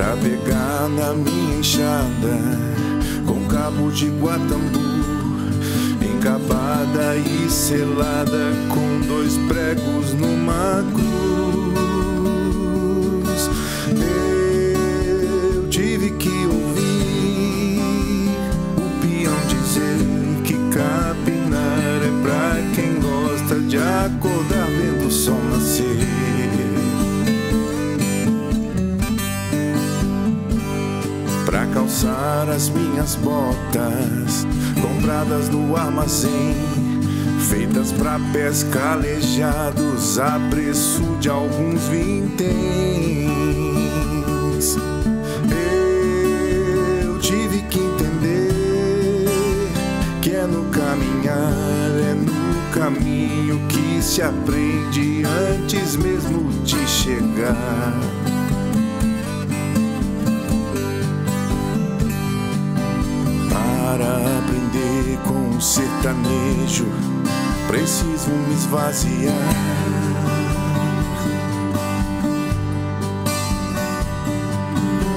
Pra na minha enxada com cabo de guatambu, encabada e selada com dois pregos numa cruz. Eu tive que ouvir o peão dizer que capinar é pra quem gosta de acordar vendo o sol nascer. Calçar as minhas botas, compradas no armazém, feitas pra pesca aleijados a preço de alguns vinténs. Eu tive que entender que é no caminhar, é no caminho que se aprende antes mesmo de chegar. Para aprender com o sertanejo, preciso me esvaziar.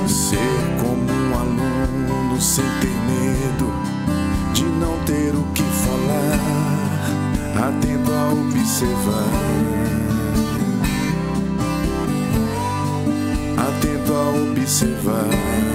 Ser como um aluno sem ter medo de não ter o que falar, atento a observar. Atento a observar.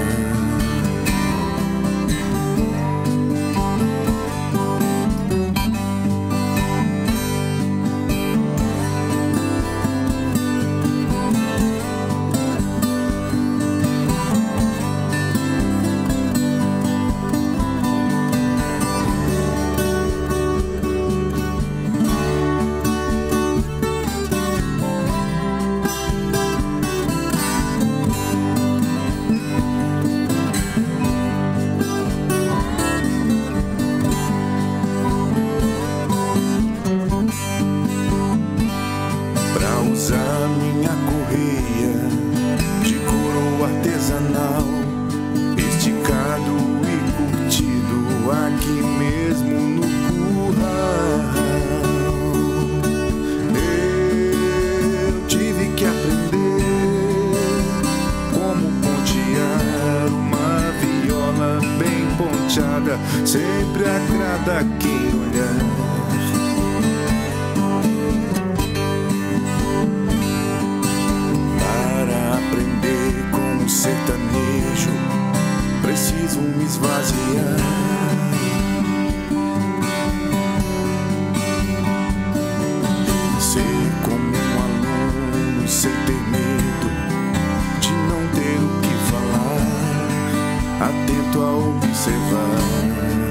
Sempre agrada quem olhar. A observar.